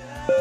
Yeah.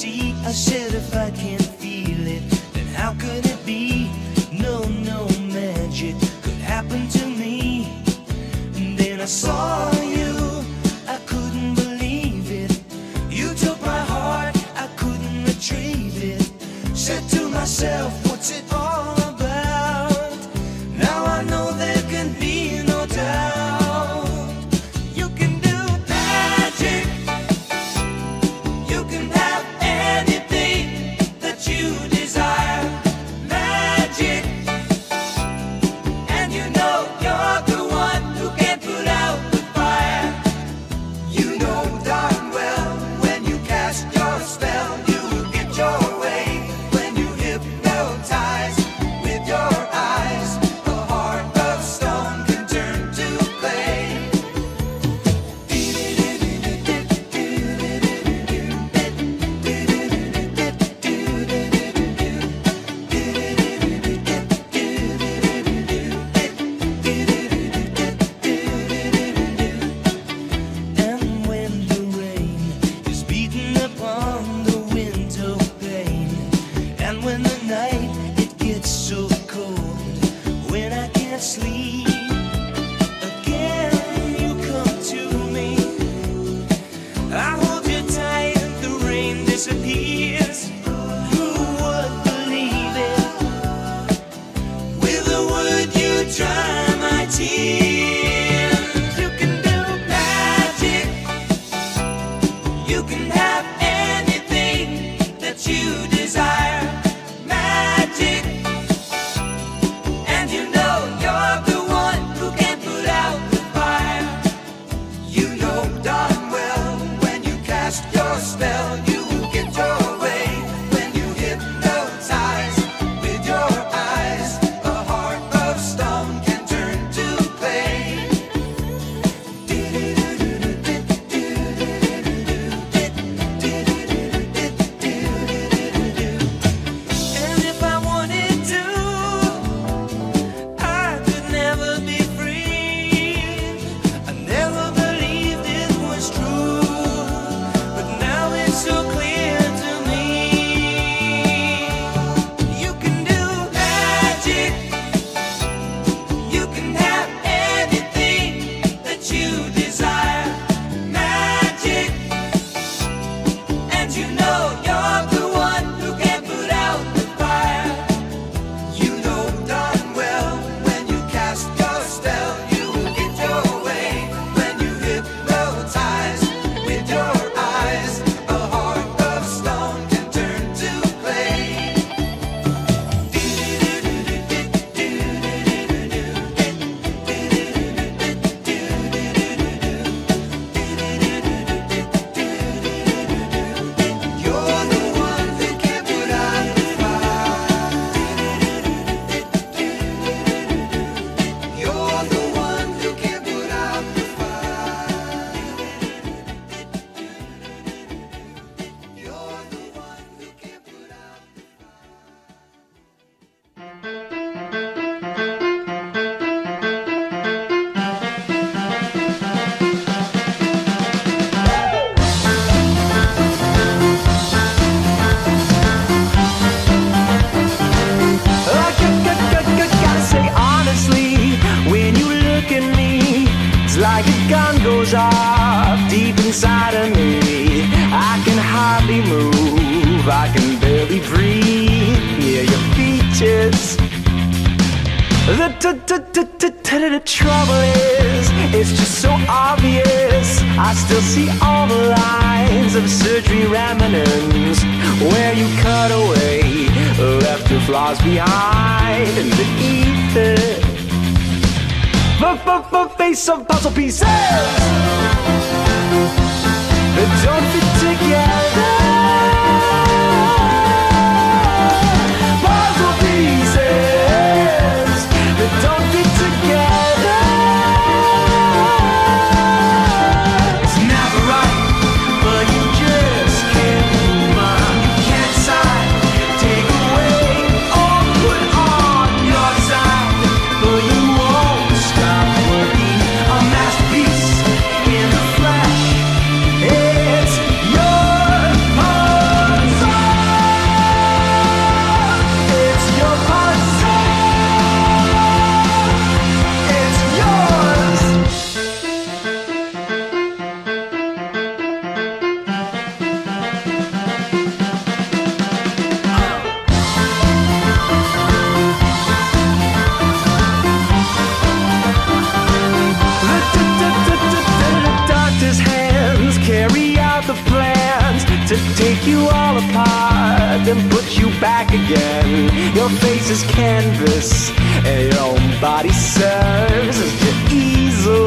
see I said if I can't feel it Then how could it be? No, no magic could happen to me. And Then I saw you I couldn't believe it. You took my heart I couldn't retrieve it. Said to myself surgery remnants where you cut away, left your flaws behind in the ether. The, the, the face of puzzle pieces that don't fit together. take you all apart, then put you back again. Your face is canvas, and your own body serves as your easel.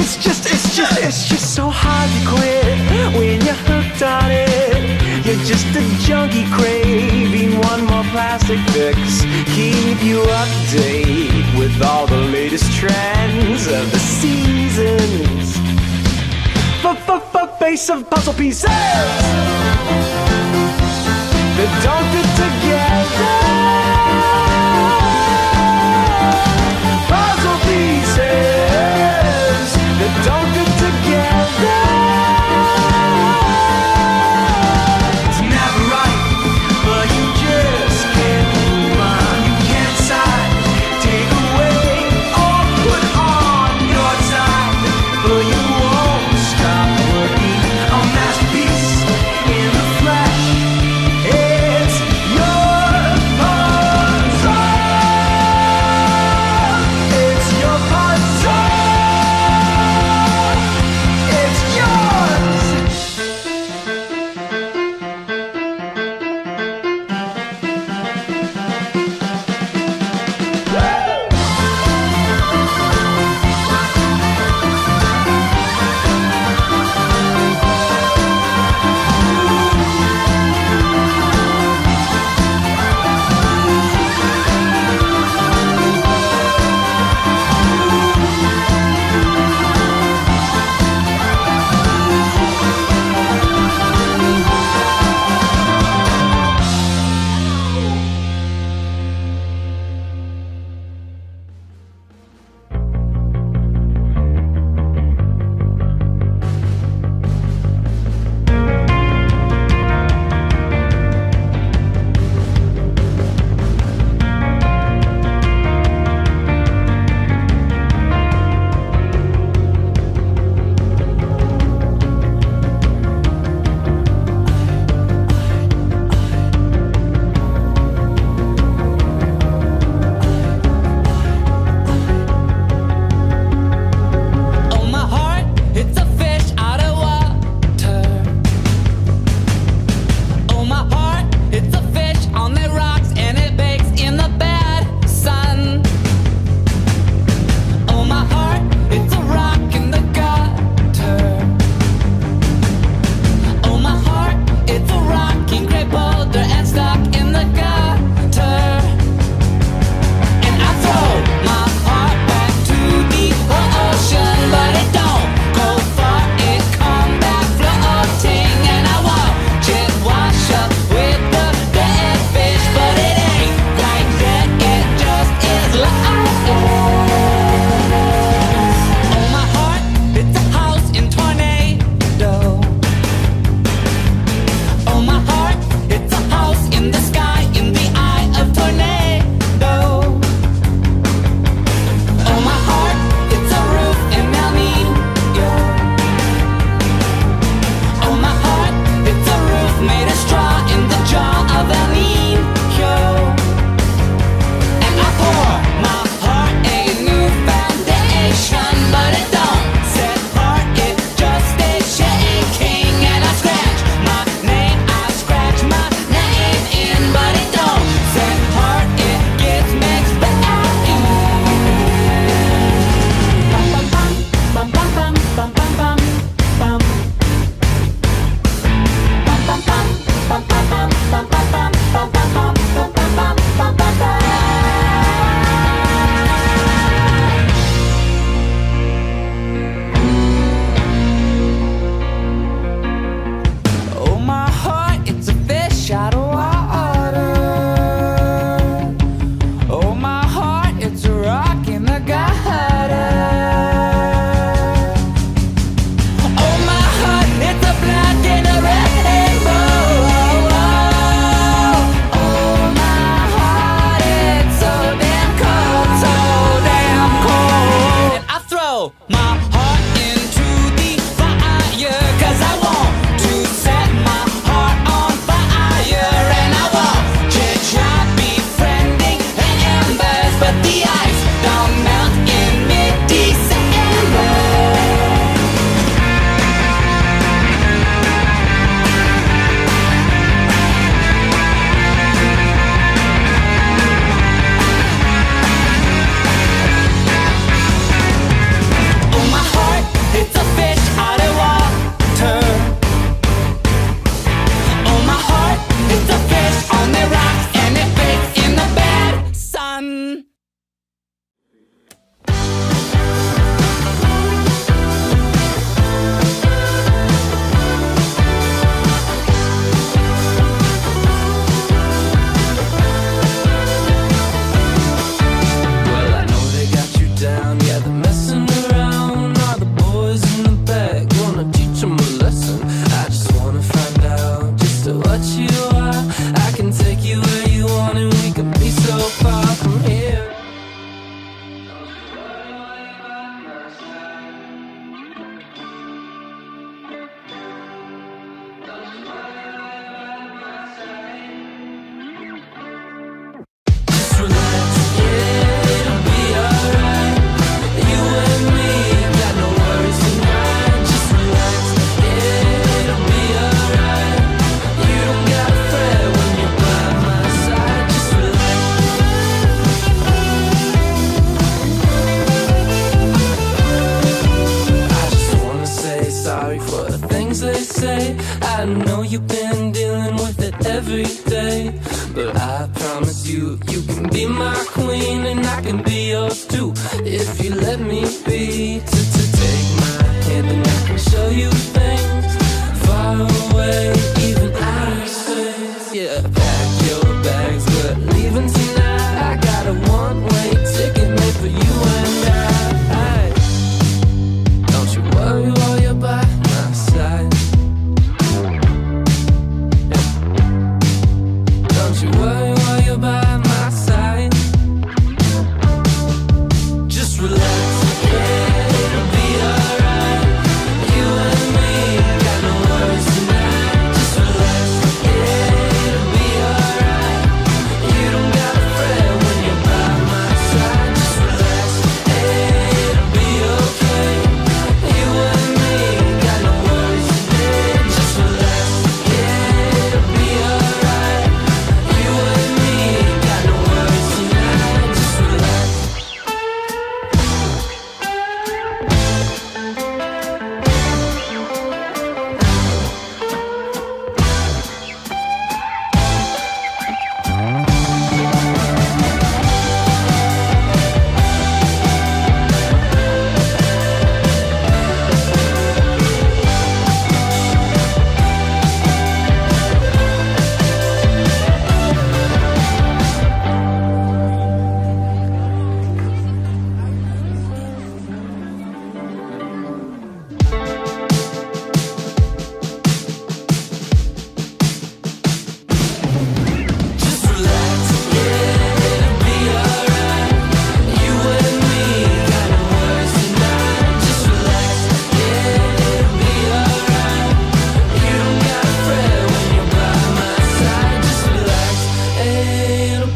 It's just, it's just, it's just so hard to quit when you're hooked on it. You're just a junkie craving one more plastic fix. Keep you up to date with all the latest trends of the seasons. Face of puzzle pieces The don't fit together.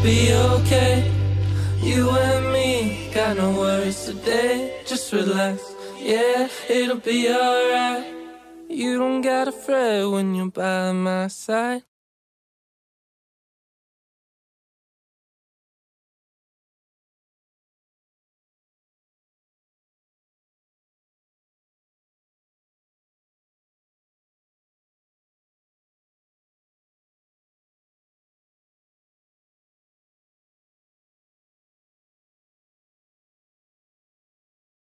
be okay. You and me, got no worries today. Just relax, yeah, it'll be alright. You don't gotta fret when you're by my side.